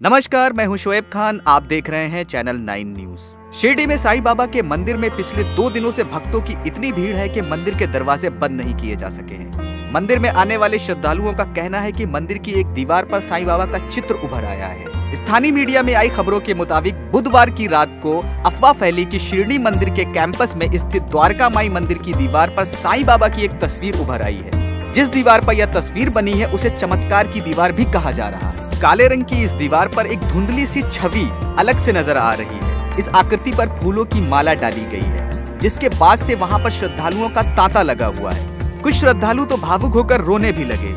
नमस्कार, मैं हूँ शोएब खान। आप देख रहे हैं चैनल नाइन न्यूज़ शिरडी में साईं बाबा के मंदिर में पिछले दो दिनों से भक्तों की इतनी भीड़ है कि मंदिर के दरवाजे बंद नहीं किए जा सके हैं। मंदिर में आने वाले श्रद्धालुओं का कहना है कि मंदिर की एक दीवार पर साईं बाबा का चित्र उभर आया है। स्थानीय मीडिया में आई खबरों के मुताबिक, बुधवार की रात को अफवाह फैली कि शिरडी मंदिर के कैंपस में स्थित द्वारका माई मंदिर की दीवार पर साईं बाबा की एक तस्वीर उभर आई है। जिस दीवार पर यह तस्वीर बनी है, उसे चमत्कार की दीवार भी कहा जा रहा है। काले रंग की इस दीवार पर एक धुंधली सी छवि अलग से नज़र आ रही है। इस आकृति पर फूलों की माला डाली गई है, जिसके बाद से वहाँ पर श्रद्धालुओं का तांता लगा हुआ है। कुछ श्रद्धालु तो भावुक होकर रोने भी लगे।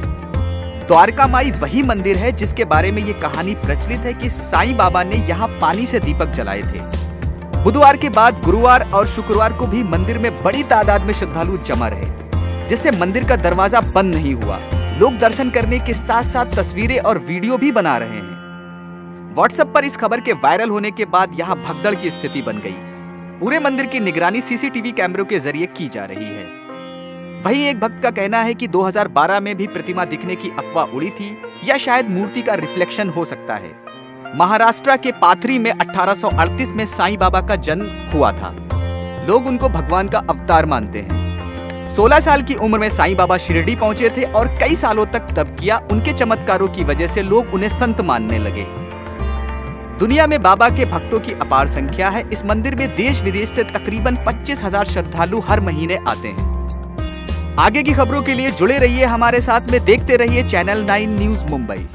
द्वारका माई वही मंदिर है जिसके बारे में ये कहानी प्रचलित है कि साईं बाबा ने यहाँ पानी से दीपक जलाए थे। बुधवार के बाद गुरुवार और शुक्रवार को भी मंदिर में बड़ी तादाद में श्रद्धालु जमा रहे, जिससे मंदिर का दरवाज़ा बंद नहीं हुआ। लोग दर्शन करने के साथ साथ तस्वीरें और वीडियो भी बना रहे हैं। व्हाट्सएप पर इस खबर के वायरल होने के बाद यहाँ भगदड़ की स्थिति बन गई। पूरे मंदिर की निगरानी सीसीटीवी कैमरों के ज़रिए की जा रही है। वही एक भक्त का कहना है कि 2012 में भी प्रतिमा दिखने की अफवाह उड़ी थी या शायद मूर्ति का रिफ्लेक्शन हो सकता है। महाराष्ट्र के पाथरी में 1838 में साईं बाबा का जन्म हुआ था। लोग उनको भगवान का अवतार मानते हैं। 16 साल की उम्र में साईं बाबा शिरडी पहुँचे थे और कई सालों तक तब किया। उनके चमत्कारों की वजह से लोग उन्हें संत मानने लगे। दुनिया में बाबा के भक्तों की अपार संख्या है। इस मंदिर में देश विदेश से तकरीबन पच्चीस हज़ार श्रद्धालु हर महीने आते हैं। आगे की खबरों के लिए जुड़े रहिए हमारे साथ में। देखते रहिए चैनल नाइन न्यूज़ मुंबई